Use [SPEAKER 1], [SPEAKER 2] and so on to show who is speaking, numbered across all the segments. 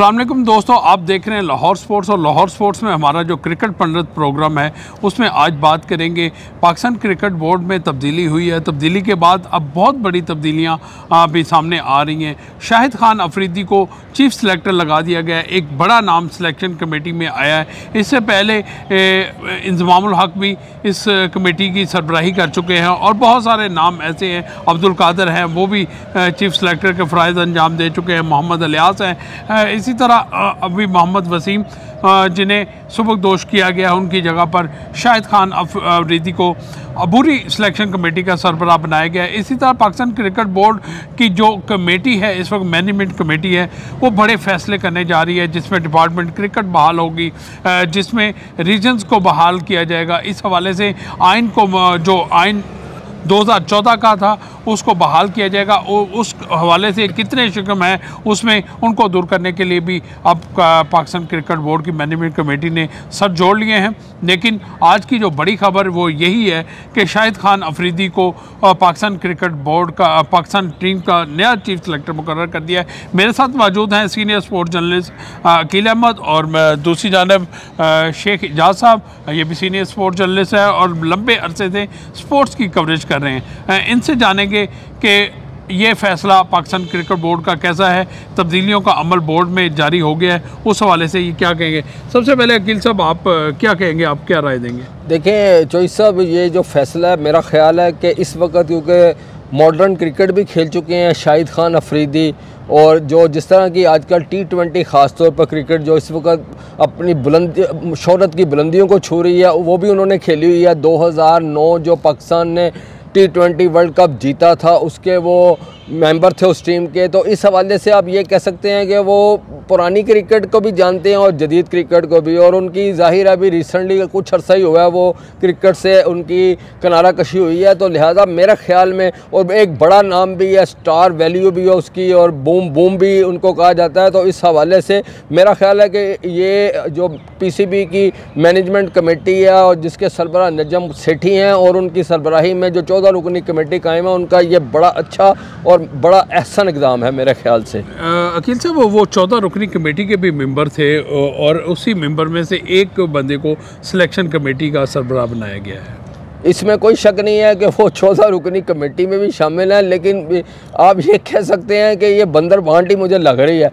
[SPEAKER 1] वालेकुम दोस्तों, आप देख रहे हैं लाहौर स्पोर्ट्स और लाहौर स्पोर्ट्स में हमारा जो क्रिकेट पंडित प्रोग्राम है, उसमें आज बात करेंगे। पाकिस्तान क्रिकेट बोर्ड में तब्दीली हुई है। तब्दीली के बाद अब बहुत बड़ी तब्दीलियाँ भी सामने आ रही हैं। शाहिद खान अफरीदी को चीफ सेलेक्टर लगा दिया गया। है एक बड़ा नाम सिलेक्शन कमेटी में आया है। इससे पहले इंजमाम हक भी इस कमेटी की सरबराही कर चुके हैं और बहुत सारे नाम ऐसे हैं। अब्दुल कादर हैं, वो भी चीफ सेलेक्टर के फ़रज़ अंजाम दे चुके हैं। मोहम्मद अलियास हैं। इसी तरह अभी मोहम्मद वसीम जिन्हें सबक दोष किया गया उनकी जगह पर शाहिद खान अफरीदी को अबूरी सिलेक्शन कमेटी का सरबराह बनाया गया है। इसी तरह पाकिस्तान क्रिकेट बोर्ड की जो कमेटी है, इस वक्त मैनेजमेंट कमेटी है, वो बड़े फैसले करने जा रही है, जिसमें डिपार्टमेंट क्रिकेट बहाल होगी जिसमें रीजन्स को बहाल किया जाएगा। इस हवाले से आइन को जो आइन 2014 का था, उसको बहाल किया जाएगा। उस हवाले से कितने शिकम हैं, उसमें उनको दूर करने के लिए भी अब पाकिस्तान क्रिकेट बोर्ड की मैनेजमेंट कमेटी ने सर जोड़ लिए हैं। लेकिन आज की जो बड़ी खबर, वो यही है कि शाहिद खान अफरीदी को पाकिस्तान क्रिकेट बोर्ड का पाकिस्तान टीम का नया चीफ सेलेक्टर मुकर कर दिया है। मेरे साथ मौजूद हैं senior sports journalist Akeel Ahmed और दूसरी जानब शेख एजाज साहब। ये भी सीनियर स्पोर्ट्स जर्नलिस्ट है और लंबे अरसे से स्पोर्ट्स की कवरेज कर रहे हैं। इनसे जानेंगे कि ये फैसला पाकिस्तान क्रिकेट बोर्ड का कैसा है। तब्दीलियों का अमल बोर्ड में जारी हो गया है। उस हवाले से ये क्या कहेंगे? सबसे पहले अकील साहब, आप क्या कहेंगे? आप क्या राय देंगे?
[SPEAKER 2] देखें चोइस साहब, ये जो फैसला है, मेरा ख्याल है कि इस वक्त क्योंकि मॉडर्न क्रिकेट भी खेल चुके हैं, शाहिद खान, अफरीदी, और जो जिस तरह की आजकल टी ट्वेंटी ख़ास तौर पर क्रिकेट जो इस वक्त अपनी बुलंदी, शहरत की बुलंदियों को छू रही है, वो भी उन्होंने खेली हुई है। 2009 जो पाकिस्तान ने टी ट्वेंटी वर्ल्ड कप जीता था उसके वो मेंबर थे उस टीम के तो इस हवाले से आप ये कह सकते हैं कि वो पुरानी क्रिकेट को भी जानते हैं और जदीद क्रिकेट को भी, और उनकी ज़ाहिर अभी रिसेंटली कुछ अर्सा ही हुआ है, वो क्रिकेट से उनकी किनारा कशी हुई है। तो लिहाजा मेरे ख्याल में, और एक बड़ा नाम भी है स्टार वैल्यू भी है उसकी, और बूम बूम भी उनको कहा जाता है। तो इस हवाले से मेरा ख्याल है कि ये जो पीसीबी की मैनेजमेंट कमेटी है, और जिसके सरबराह नजम सेठी हैं, और उनकी सरबराही में जो चौदह रुकनी कमेटी कायम है, उनका ये बड़ा अच्छा और और बड़ा एहसन इकदाम है मेरे ख्याल से।
[SPEAKER 1] अकील साहब वो चौदह रुकनी कमेटी के भी मेंबर थे और उसी मेंबर में से एक बंदे को सिलेक्शन कमेटी का सरबराह बनाया गया है।
[SPEAKER 2] इसमें कोई शक नहीं है कि वो चौदह रुकनी कमेटी में भी शामिल हैं लेकिन आप ये कह सकते हैं कि ये बंदर बांटी मुझे लग रही है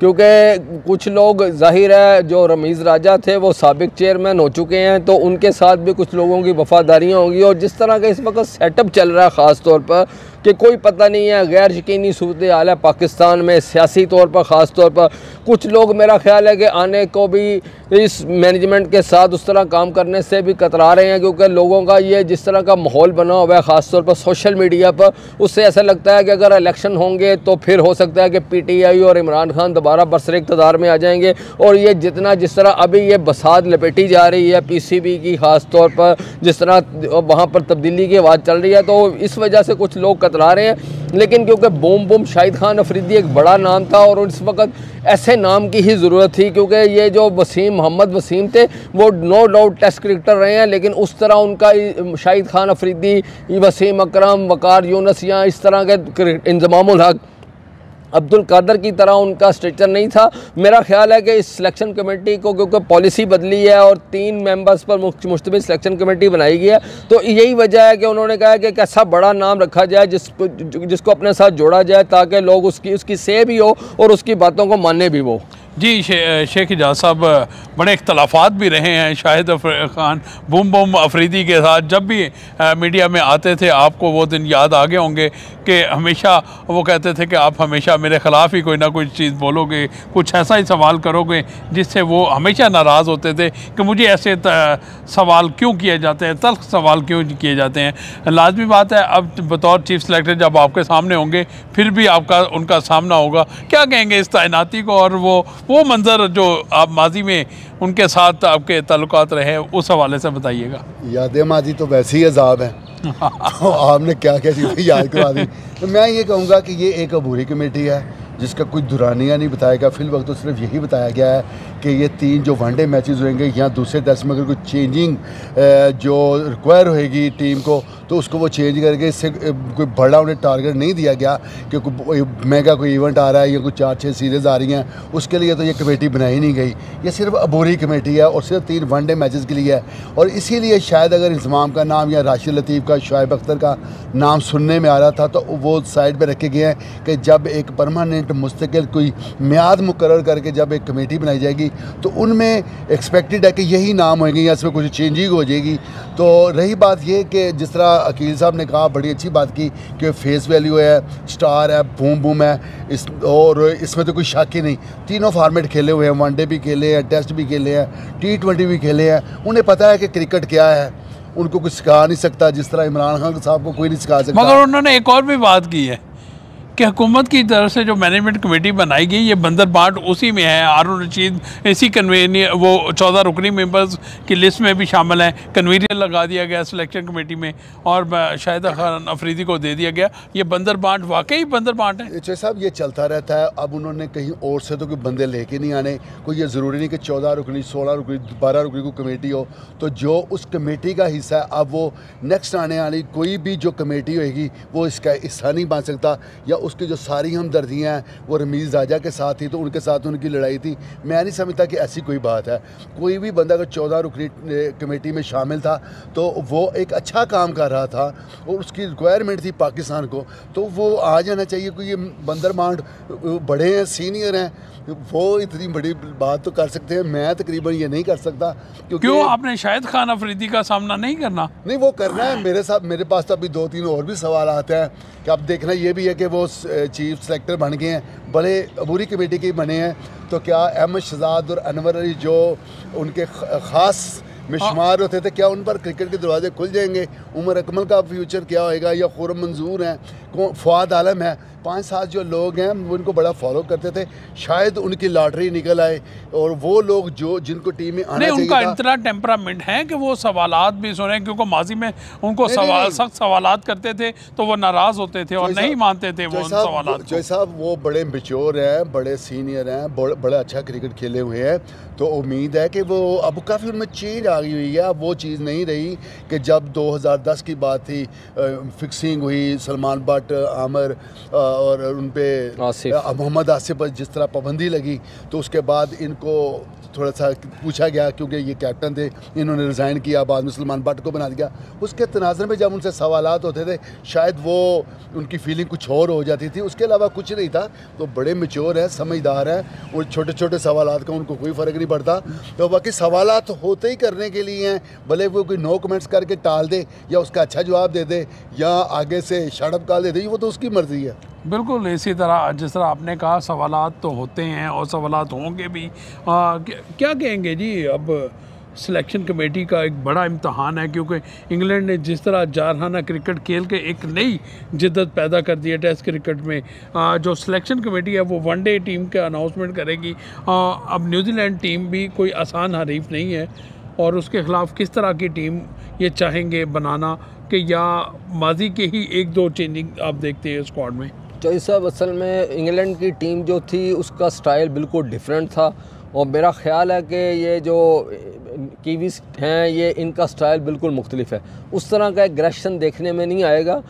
[SPEAKER 2] क्योंकि कुछ लोग ज़ाहिर है जो रमीज़ राजा थे वो सबक चेयरमैन हो चुके हैं तो उनके साथ भी कुछ लोगों की वफादारियाँ होंगी और जिस तरह का इस वक्त सेटअप चल रहा है ख़ास तौर पर कि कोई पता नहीं है, गैर यकीनी सूरत हाल है पाकिस्तान में, सियासी तौर पर, ख़ास तौर पर। कुछ लोग मेरा ख्याल है कि आने को भी इस मैनेजमेंट के साथ उस तरह काम करने से भी कतरा रहे हैं, क्योंकि लोगों का ये जिस तरह का माहौल बना हुआ है, ख़ास तौर पर सोशल मीडिया पर, उससे ऐसा लगता है कि अगर इलेक्शन होंगे तो फिर हो सकता है कि पी टी आई और इमरान खान दोबारा बरसर इकतदार में आ जाएँगे। और ये जितना जिस तरह अभी ये बसात लपेटी जा रही है पी सी बी की, ख़ास तौर पर जिस तरह वहाँ पर तब्दीली की आवाज़ चल रही है तो इस वजह से कुछ लोग कतरा रहे हैं। लेकिन क्योंकि बोम बोम शाहिद खान अफरीदी एक बड़ा नाम था और इस वक्त ऐसे नाम की ही ज़रूरत थी, क्योंकि ये जो वसीम, मोहम्मद वसीम थे, वो नो डाउट टेस्ट क्रिकेटर रहे हैं, लेकिन उस तरह उनका शाहिद खान अफरीदी, वसीम अकरम, वकार यूनस या इस तरह के इंजमाम हक अब्दुल कादर की तरह उनका स्ट्रक्चर नहीं था। मेरा ख्याल है कि इस सिलेक्शन कमेटी को क्योंकि पॉलिसी बदली है और तीन मेंबर्स पर मुश्तम सिलेक्शन कमेटी बनाई गई है तो यही वजह है कि उन्होंने कहा कि एक ऐसा बड़ा नाम रखा जाए जिस जिसको अपने साथ जोड़ा जाए ताकि लोग उसकी उसकी से भी हो और उसकी बातों को माने भी वो।
[SPEAKER 1] जी शे, शेख एजाज साहब बड़े इख्तलाफात भी रहे हैं शाहिद खान बुम बुम अफरीदी के साथ। जब भी आ, मीडिया में आते थे आपको वो दिन याद आ गए होंगे कि हमेशा वो कहते थे कि आप हमेशा मेरे ख़िलाफ़ ही कोई ना कोई चीज़ बोलोगे कुछ ऐसा ही सवाल करोगे जिससे वो हमेशा नाराज़ होते थे कि मुझे ऐसे सवाल क्यों किए जाते हैं तल्ख सवाल क्यों किए जाते हैं। लाजमी बात है अब बतौर चीफ सेलेक्टर जब आपके सामने होंगे फिर भी आपका उनका सामना होगा। क्या कहेंगे इस तैनाती को और वो वो मंज़र जो आप माजी में उनके साथ आपके ताल्लुक रहे उस हवाले से बताइएगा।
[SPEAKER 3] याद माजी तो वैसे ही अजाब है। तो आपने क्या क्या चीज़ें याद करवा दी? तो मैं ये कहूँगा कि ये एक अबूरी कमेटी है। जिसका कोई दुरानिया नहीं बताया गया फिल वक्त तो सिर्फ़ यही बताया गया है कि ये तीन जो वनडे मैचेस होंगे या दूसरे टेस्ट में अगर कोई चेंजिंग जो रिक्वायर होएगी टीम को तो उसको वो चेंज करके इससे कोई बड़ा उन्हें टारगेट नहीं दिया गया कि कोई मेगा कोई इवेंट आ रहा है या कोई चार छः सीरीज़ आ रही हैं, उसके लिए तो ये कमेटी बनाई नहीं गई। ये सिर्फ़ अबूरी कमेटी है और सिर्फ़ तीन वनडे मैचेस के लिए है। और इसीलिए शायद अगर इंतमाम का नाम या राशिद लतीफ़ का शुआब अख्तर का नाम सुनने में आ रहा था तो वो साइड पर रखे गए हैं कि जब एक परमानेंट मुस्तकिल कोई म्याद मुकर करके जब एक कमेटी बनाई जाएगी तो उनमें एक्सपेक्टेड है कि यही नाम होएँगे या इसमें कुछ चेंजिंग हो जाएगी। तो रही बात ये कि जिस तरह अकील साहब ने कहा, बड़ी अच्छी बात की कि फेस वैल्यू है स्टार है बूम बूम है, इस, और इसमें तो कोई शक ही नहीं। तीनों फार्मेट खेले हुए हैं वनडे भी खेले हैं टेस्ट भी खेले हैं टी ट्वेंटी भी खेले हैं। उन्हें पता है कि क्रिकेट क्या है। उनको कुछ सिखा नहीं सकता, जिस तरह इमरान खान साहब को कोई नहीं सिखा सकता।
[SPEAKER 1] मगर उन्होंने एक और भी बात की है कि हुकूमत की तरफ़ से जो मैनेजमेंट कमेटी बनाई गई, ये बंदर बाट उसी में है। आरून रशीद, इसी कन्वीनियर वो चौदह रुकनी मेंबर्स की लिस्ट में भी शामिल हैं। कन्वीनियर लगा दिया गया सिलेक्शन कमेटी में और शाहिद खान अफरीदी को दे दिया गया। ये बंदर बाट, वाकई बंदर बाट है?
[SPEAKER 3] अच्छा साहब, ये चलता रहता है। अब उन्होंने कहीं और से तो कोई बंदे लेके नहीं आने। कोई ये ज़रूरी नहीं कि चौदह रुकनी, सोलह रुकनी, बारह रुकनी को कमेटी हो। तो जो उस कमेटी का हिस्सा है, अब वो नेक्स्ट आने वाली कोई भी जो कमेटी होगी वो इसका हिस्सा नहीं बन सकता या उसकी जो सारी हमदर्दियाँ हैं वो रमीज़ राजा के साथ थी तो उनके साथ उनकी लड़ाई थी। मैं नहीं समझता कि ऐसी कोई बात है। कोई भी बंदा अगर चौदह रुकनी कमेटी में शामिल था तो वो एक अच्छा काम कर रहा था और उसकी रिक्वायरमेंट थी पाकिस्तान को। तो वो आ जाना चाहिए क्योंकि ये बंदर मांड बड़े हैं सीनियर हैं वो इतनी बड़ी बात तो कर सकते हैं। मैं तकरीबन ये नहीं कर सकता
[SPEAKER 1] क्योंकि क्यों? आपने शायद खान अफरीदी का सामना नहीं करना।
[SPEAKER 3] नहीं वो करना है। मेरे साथ मेरे पास तो अभी दो तीन और भी सवाल आते हैं कि अब देखना ये भी है कि वो चीफ सेलेक्टर बन गए हैं। बड़े, अबूरी कमेटी के बने हैं। तो क्या अहमद शहजाद और अनवर अली जो उनके ख़ास में। शुमार होते थे, क्या उन पर क्रिकेट के दरवाजे खुल जाएँगे? उमर अकमल का फ्यूचर क्या होएगा? या खुरम मंजूर हैं? फवाद आलम है? पाँच सात जो लोग हैं वो उनको बड़ा फॉलो करते थे। शायद उनकी लॉटरी निकल आए और वो लोग जो जिनको टीम में आना
[SPEAKER 1] नहीं उनका इतना टेम्परामेंट है कि वो सवाल भी सुने क्योंकि माजी में उनको सवाल सख्त सवाल करते थे तो वो नाराज़ होते थे और नहीं मानते थे वो सवाल
[SPEAKER 3] जो साहब वो बड़े मेच्योर हैं बड़े सीनियर हैं बड़ा अच्छा क्रिकेट खेले हुए हैं। तो उम्मीद है कि वो अब काफ़ी उनमें चेंज आ गई हुई है। अब वो चीज़ नहीं रही कि जब 2010 की बात थी फिक्सिंग हुई सलमान भट्ट आमर और उन पर मोहम्मद आसिफ पर जिस तरह पाबंदी लगी तो उसके बाद इनको थोड़ा सा पूछा गया क्योंकि ये कैप्टन थे इन्होंने रिज़ाइन किया बाद मुसलमान सलमान भट्ट को बना दिया। उसके तनाजर में जब उनसे सवाल होते थे शायद वो उनकी फीलिंग कुछ और हो जाती थी। उसके अलावा कुछ नहीं था तो बड़े मेच्योर हैं समझदार हैं और छोटे छोटे सवाल का उनको कोई फ़र्क नहीं पड़ता। तो बाकी सवाल होते ही करने के लिए हैं भले वो कोई नो कमेंट्स करके टाल दे या उसका अच्छा जवाब दे दे या आगे से शड़प काल दे दे वो तो उसकी मर्ज़ी है।
[SPEAKER 1] बिल्कुल इसी तरह जिस तरह आपने कहा सवाल तो होते हैं और सवाल होंगे भी। आ, क्या कहेंगे जी अब सिलेक्शन कमेटी का एक बड़ा इम्तहान है क्योंकि इंग्लैंड ने जिस तरह जारहाना क्रिकेट खेल के एक नई जिद्दत पैदा कर दी है टेस्ट क्रिकेट में। आ, जो सिलेक्शन कमेटी है वो वनडे टीम के अनाउंसमेंट करेगी। आ, अब न्यूजीलैंड टीम भी कोई आसान हरीफ नहीं है और उसके ख़िलाफ़ किस तरह की टीम ये चाहेंगे बनाना कि या माजी के ही एक दो चेंजिंग आप देखते हैं स्क्वाड में?
[SPEAKER 2] चौधरी साहब असल में इंग्लैंड की टीम जो थी, उसका स्टाइल बिल्कुल डिफरेंट था और मेरा ख़्याल है कि ये जो कीवीज हैं, ये इनका स्टाइल बिल्कुल मुख्तलिफ़ है। उस तरह का एग्रेशन देखने में नहीं आएगा।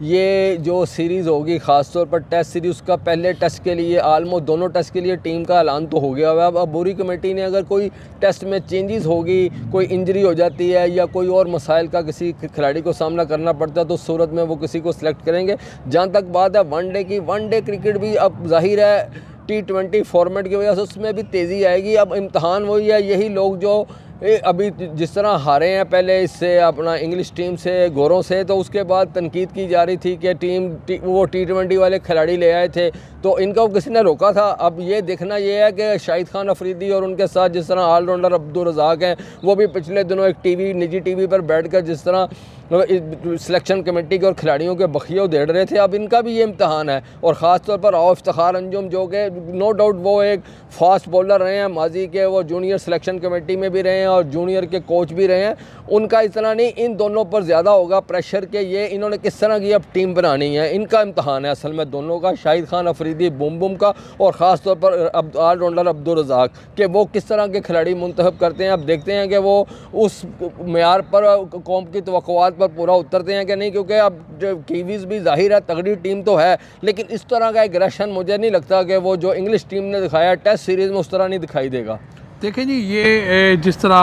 [SPEAKER 2] ये जो सीरीज़ होगी ख़ास तौर पर टेस्ट सीरीज़, उसका पहले टेस्ट के लिए आलमोस्ट दोनों टेस्ट के लिए टीम का ऐलान तो हो गया हुआ है। अब बुरी कमेटी ने अगर कोई टेस्ट में चेंजेस होगी, कोई इंजरी हो जाती है या कोई और मसाइल का किसी खिलाड़ी को सामना करना पड़ता है तो सूरत में वो किसी को सिलेक्ट करेंगे। जहाँ तक बात है वन डे की वन डे क्रिकेट भी अब ज़ाहिर है टी ट्वेंटी फॉर्मेट की वजह से उसमें भी तेज़ी आएगी। अब इम्तहान वही है, यही लोग जो ए, अभी जिस तरह हारे हैं पहले इससे अपना इंग्लिश टीम से गोरों से तो उसके बाद तनकीद की जा रही थी कि टीम टी, वो टी ट्वेंटी वाले खिलाड़ी ले आए थे। तो इनका किसी ने रोका था? अब ये देखना ये है कि शाहिद खान अफरीदी और उनके साथ जिस तरह ऑलराउंडर अब्दुल रजाक हैं वो भी पिछले दिनों एक टीवी निजी टीवी पर बैठकर जिस तरह सिलेक्शन कमेटी के और खिलाड़ियों के बखियों देड़ रहे थे। अब इनका भी ये इम्तहान है और ख़ास तौर पर आओ इफ्तार अंजुम जो कि नो डाउट वो एक फास्ट बॉलर रहे हैं, माजी के वो जूनियर सिलेक्शन कमेटी में भी रहे हैं और जूनियर के कोच भी रहे हैं। उनका इतना नहीं, इन दोनों पर ज़्यादा होगा प्रेशर के ये इन्होंने किस तरह की अब टीम बनानी है। इनका इम्तहान है असल में दोनों का, शाहिद खान, अफरीदी बुम बुम का और ख़ास तौर पर ऑलराउंडर अब्दुल रजाक कि वो किस तरह के खिलाड़ी मुंतब करते हैं। अब देखते हैं कि वो उस मैार पर, कौम की तो पर पूरा उतरते हैं कि नहीं? क्योंकि अब कीवीज़ भी ज़ाहिर है, तगड़ी टीम तो है, लेकिन इस तरह का एग्रेशन मुझे नहीं लगता कि वो जो इंग्लिश टीम ने दिखाया टेस्ट सीरीज़ में उस तरह नहीं दिखाई देगा।
[SPEAKER 1] देखें जी, ये जिस तरह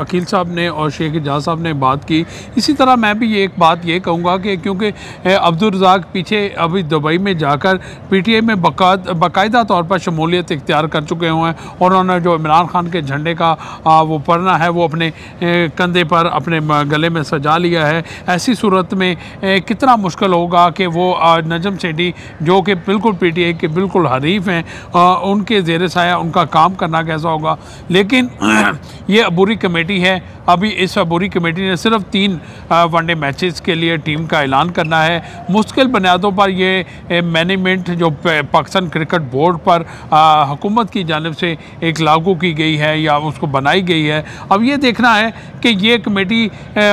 [SPEAKER 1] अकील साहब ने और शेख एजाज साहब ने बात की, इसी तरह मैं भी ये एक बात ये कहूँगा कि क्योंकि अब्दुल रजाक पीछे अभी दुबई में जाकर पीटीआई में बाकायदा तौर पर शमूलियत इख्तियार कर चुके हुए हैं और उन्होंने जो इमरान खान के झंडे का वो पढ़ना है, वो अपने कंधे पर अपने गले में सजा लिया है। ऐसी सूरत में कितना मुश्किल होगा कि वो नजम सेठी, जो कि बिल्कुल पी टी आई के बिल्कुल हरीफ हैं उनके जेर साया उनका काम करना कैसा होगा? लेकिन ये अबूरी कमेटी है। अभी इस अबूरी कमेटी ने सिर्फ़ तीन वनडे मैचेस के लिए टीम का ऐलान करना है। मुश्किल बुनियादों पर ये मैनेजमेंट जो पाकिस्तान क्रिकेट बोर्ड पर हुकूमत की जानब से एक लागू की गई है या उसको बनाई गई है। अब ये देखना है कि ये कमेटी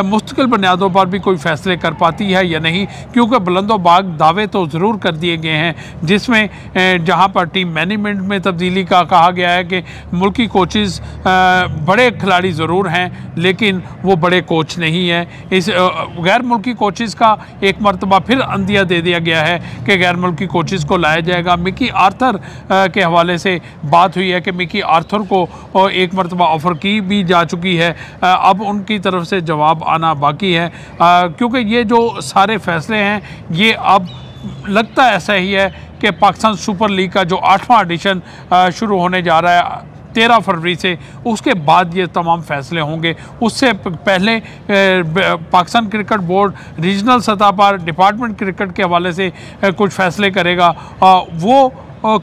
[SPEAKER 1] मुश्किल बुनियादों पर भी कोई फैसले कर पाती है या नहीं, क्योंकि बुलंदोबाग दावे तो ज़रूर कर दिए गए हैं, जिसमें जहाँ पर टीम मैनेजमेंट में तब्दीली का कहा गया है कि मुल्की कोचेज़ बड़े खिलाड़ी ज़रूर हैं, लेकिन वो बड़े कोच नहीं हैं। इस गैर मुल्की कोचेज़ का एक मरतबा फिर अंदिया दे दिया गया है कि गैर मुल्की कोचेज़ को लाया जाएगा। मिकी आर्थर के हवाले से बात हुई है कि मिकी आर्थर को एक मरतबा ऑफ़र की भी जा चुकी है। अब उनकी तरफ़ से जवाब आना बाकी है। क्योंकि ये जो सारे फैसले हैं, ये अब लगता ऐसा ही है कि पाकिस्तान सुपर लीग का जो आठवां एडिशन शुरू होने जा रहा है। तेरह फरवरी से उसके बाद ये तमाम फैसले होंगे। उससे पहले पाकिस्तान क्रिकेट बोर्ड रीजनल सतह पर डिपार्टमेंट क्रिकेट के हवाले से कुछ फैसले करेगा। वो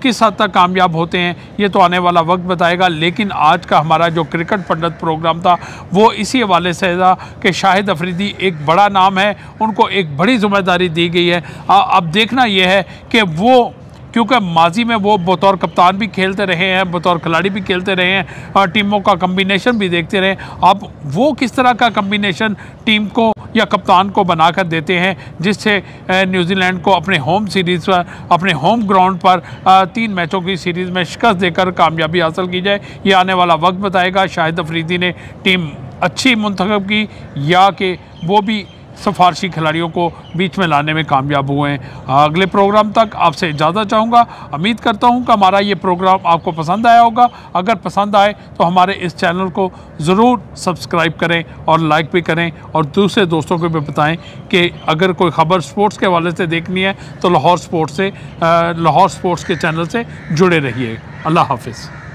[SPEAKER 1] किस हद तक कामयाब होते हैं, ये तो आने वाला वक्त बताएगा। लेकिन आज का हमारा जो क्रिकेट पंडित प्रोग्राम था, वो इसी हवाले से था कि शाहिद अफरीदी एक बड़ा नाम है, उनको एक बड़ी ज़िम्मेदारी दी गई है। अब देखना यह है कि वो क्योंकि माजी में वो बतौर कप्तान भी खेलते रहे हैं, बतौर खिलाड़ी भी खेलते रहे हैं और टीमों का कम्बिनेशन भी देखते रहे। अब वो किस तरह का कम्बिनेशन टीम को या कप्तान को बनाकर देते हैं, जिससे न्यूजीलैंड को अपने होम सीरीज़ पर, अपने होम ग्राउंड पर तीन मैचों की सीरीज़ में शिकस्त देकर कामयाबी हासिल की जाए, ये आने वाला वक्त बताएगा। शाहिद अफरीदी ने टीम अच्छी मंतखब की, या कि वो भी सफारशी खिलाड़ियों को बीच में लाने में कामयाब हुए हैं। अगले प्रोग्राम तक आपसे इजाज़त चाहूँगा। उम्मीद करता हूँ कि हमारा ये प्रोग्राम आपको पसंद आया होगा। अगर पसंद आए तो हमारे इस चैनल को ज़रूर सब्सक्राइब करें और लाइक भी करें और दूसरे दोस्तों को भी बताएँ कि अगर कोई ख़बर स्पोर्ट्स के हवाले से देखनी है तो लाहौर स्पोर्ट्स से लाहौर स्पोर्ट्स के चैनल से जुड़े रहिए। अल्लाह हाफिज़।